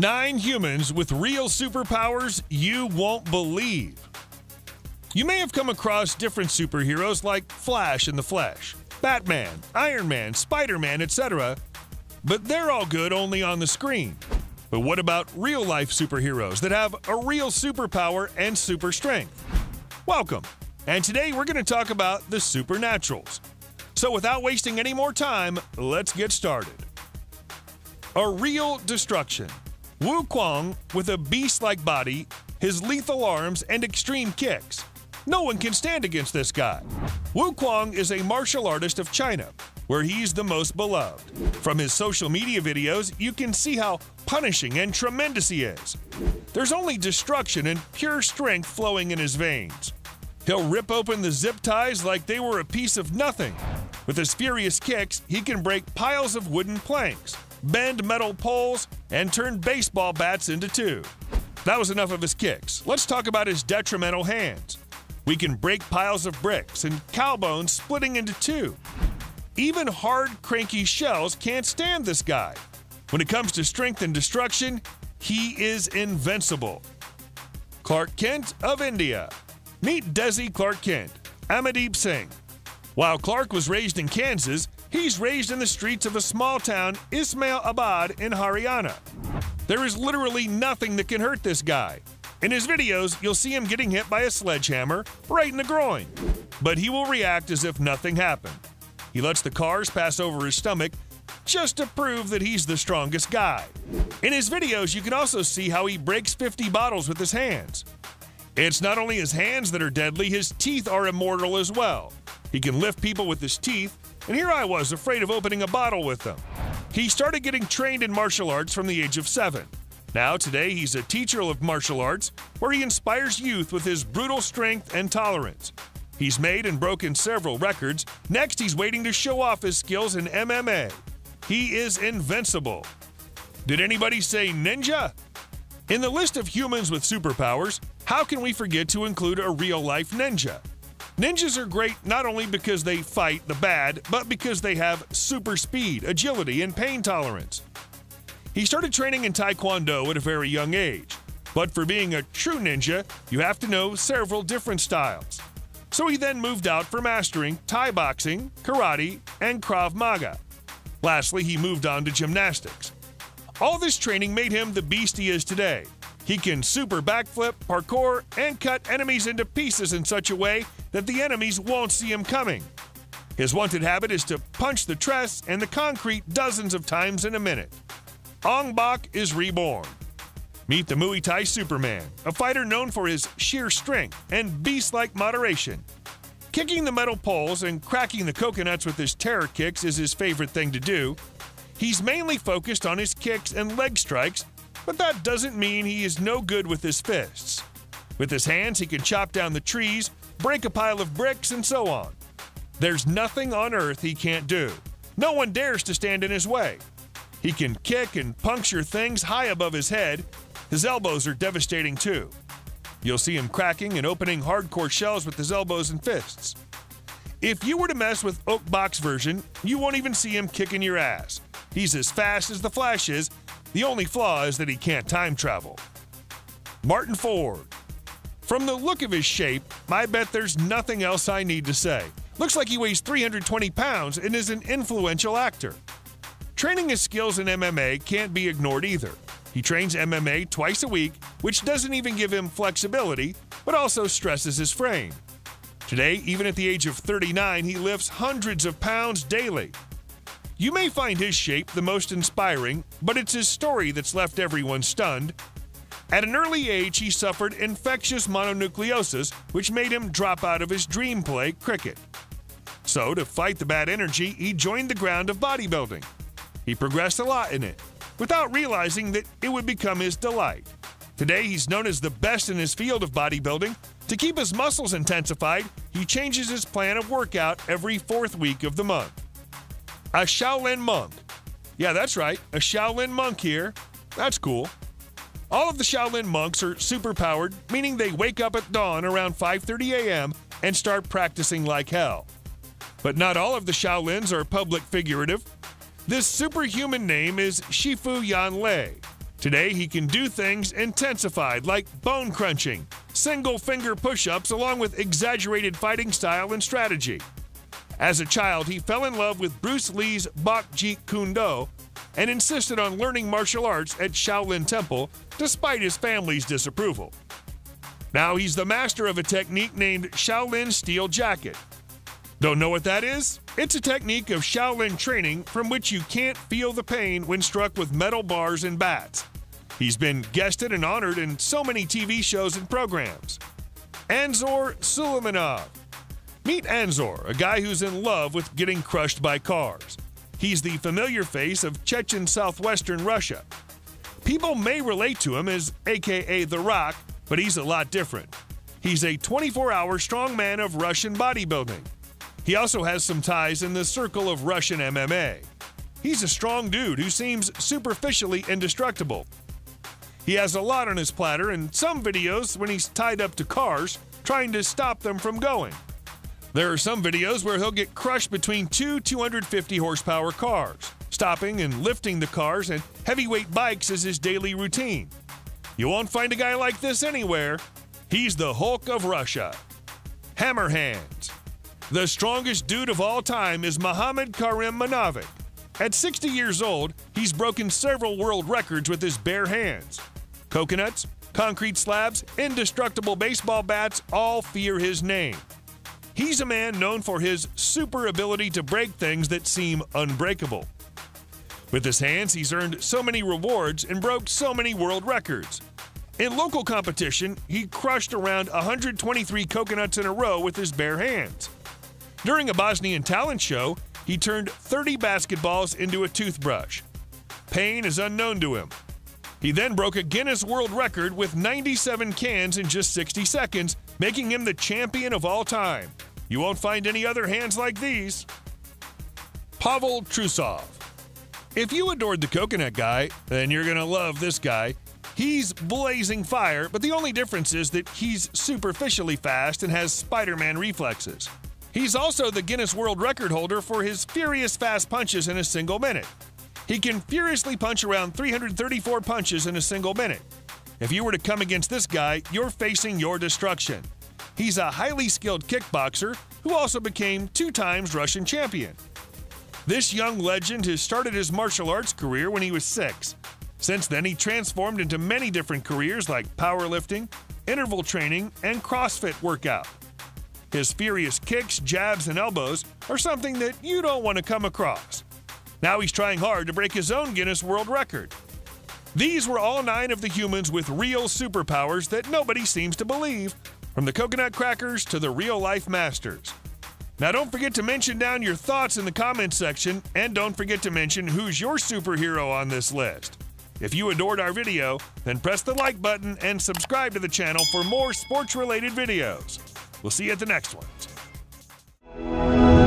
Nine humans with real superpowers you won't believe. You may have come across different superheroes like Flash in the Flesh, Batman, Iron Man, Spider Man, etc., but they're all good only on the screen. But what about real life superheroes that have a real superpower and super strength? Welcome, and today we're going to talk about the supernaturals. So without wasting any more time, let's get started. A real destruction. Wu Kuang, with a beast like body, his lethal arms, and extreme kicks. No one can stand against this guy. Wu Kuang is a martial artist of China, where he's the most beloved. From his social media videos, you can see how punishing and tremendous he is. There's only destruction and pure strength flowing in his veins. He'll rip open the zip ties like they were a piece of nothing. With his furious kicks, he can break piles of wooden planks, bend metal poles, and turn baseball bats into two. That was enough of his kicks. Let's talk about his detrimental hands. We can break piles of bricks and cow bones splitting into two. Even hard, cranky shells can't stand this guy. When it comes to strength and destruction, he is invincible. Clark Kent of India. Meet Desi Clark Kent, Amandeep Singh. While Clark was raised in Kansas, He's raised in the streets of a small town, Ismailabad in Haryana. There is literally nothing that can hurt this guy. In his videos, you'll see him getting hit by a sledgehammer right in the groin, but he will react as if nothing happened. He lets the cars pass over his stomach just to prove that he's the strongest guy. In his videos, you can also see how he breaks 50 bottles with his hands. It's not only his hands that are deadly, his teeth are immortal as well. He can lift people with his teeth, and here I was, afraid of opening a bottle with them. He started getting trained in martial arts from the age of seven. Now, today, he's a teacher of martial arts where he inspires youth with his brutal strength and tolerance. He's made and broken several records. Next, he's waiting to show off his skills in MMA. He is invincible. Did anybody say ninja? In the list of humans with superpowers, how can we forget to include a real life ninja? Ninjas are great not only because they fight the bad, but because they have super speed, agility, and pain tolerance. He started training in Taekwondo at a very young age, but for being a true ninja, you have to know several different styles. So he then moved out for mastering Thai boxing, karate, and Krav Maga. Lastly, he moved on to gymnastics. All this training made him the beast he is today. He can super backflip, parkour, and cut enemies into pieces in such a way that the enemies won't see him coming. His wanted habit is to punch the tress and the concrete dozens of times in a minute. Ong Bak is reborn. Meet the Muay Thai Superman, a fighter known for his sheer strength and beast like moderation. Kicking the metal poles and cracking the coconuts with his terror kicks is his favorite thing to do. He's mainly focused on his kicks and leg strikes, but that doesn't mean he is no good with his fists. With his hands, he can chop down the trees break a pile of bricks, and so on. There's nothing on earth he can't do. No one dares to stand in his way. He can kick and puncture things high above his head. His elbows are devastating too. You'll see him cracking and opening hardcore shells with his elbows and fists. If you were to mess with Bak's version, you won't even see him kicking your ass. He's as fast as the Flash is. The only flaw is that he can't time travel. Martyn Ford, from the look of his shape, I bet there's nothing else I need to say. Looks like he weighs 320 pounds and is an influential actor. Training his skills in MMA can't be ignored either. He trains MMA twice a week, which doesn't even give him flexibility, but also stresses his frame. Today, even at the age of 39, he lifts hundreds of pounds daily. You may find his shape the most inspiring, but it's his story that's left everyone stunned at an early age, he suffered infectious mononucleosis, which made him drop out of his dream play, cricket. So, to fight the bad energy, he joined the ground of bodybuilding. He progressed a lot in it, without realizing that it would become his delight. Today, he's known as the best in his field of bodybuilding. To keep his muscles intensified, he changes his plan of workout every fourth week of the month. A Shaolin monk. Yeah, that's right, a Shaolin monk here. That's cool. All of the Shaolin monks are superpowered, meaning they wake up at dawn around 5:30 a.m. and start practicing like hell. But not all of the Shaolins are public figurative. This superhuman name is Shifu Yan Lei. Today, he can do things intensified like bone crunching, single finger push ups, along with exaggerated fighting style and strategy. As a child, he fell in love with Bruce Lee's Bok Jeet Kune Do and insisted on learning martial arts at Shaolin Temple despite his family's disapproval. Now he's the master of a technique named Shaolin Steel Jacket. Don't know what that is? It's a technique of Shaolin training from which you can't feel the pain when struck with metal bars and bats. He's been guested and honored in so many TV shows and programs. Anzor Sulimanov. Meet Anzor, a guy who's in love with getting crushed by cars. He's the familiar face of Chechen southwestern Russia. People may relate to him as AKA The Rock, but he's a lot different. He's a 24 hour strongman of Russian bodybuilding. He also has some ties in the circle of Russian MMA. He's a strong dude who seems superficially indestructible. He has a lot on his platter and some videos when he's tied up to cars, trying to stop them from going. There are some videos where he'll get crushed between two 250 horsepower cars, stopping and lifting the cars and heavyweight bikes is his daily routine. You won't find a guy like this anywhere. He's the Hulk of Russia. Hammer hands. The strongest dude of all time is Mohamed Kahrimanovic. At 60 years old, he's broken several world records with his bare hands. Coconuts, concrete slabs, indestructible baseball bats all fear his name. He's a man known for his super ability to break things that seem unbreakable. With his hands, he's earned so many rewards and broke so many world records. In local competition, he crushed around 123 coconuts in a row with his bare hands. During a Bosnian talent show, he turned 30 basketballs into a toothbrush. Pain is unknown to him. He then broke a Guinness World Record with 97 cans in just 60 seconds, making him the champion of all time. You won't find any other hands like these. Pavel Trusov. If you adored the coconut guy, then you're going to love this guy. He's blazing fire, but the only difference is that he's superficially fast and has Spider Man reflexes. He's also the Guinness World Record holder for his furious fast punches in a single minute. He can furiously punch around 334 punches in a single minute. If you were to come against this guy, you're facing your destruction. He's a highly skilled kickboxer who also became two times Russian champion. This young legend has started his martial arts career when he was six. Since then, he transformed into many different careers like powerlifting, interval training, and CrossFit workout. His furious kicks, jabs, and elbows are something that you don't want to come across. Now he's trying hard to break his own Guinness World Record. These were all nine of the humans with real superpowers that nobody seems to believe, from the coconut crackers to the real life masters. Now, don't forget to mention down your thoughts in the comments section, and don't forget to mention who's your superhero on this list. If you adored our video, then press the like button and subscribe to the channel for more sports related videos. We'll see you at the next one.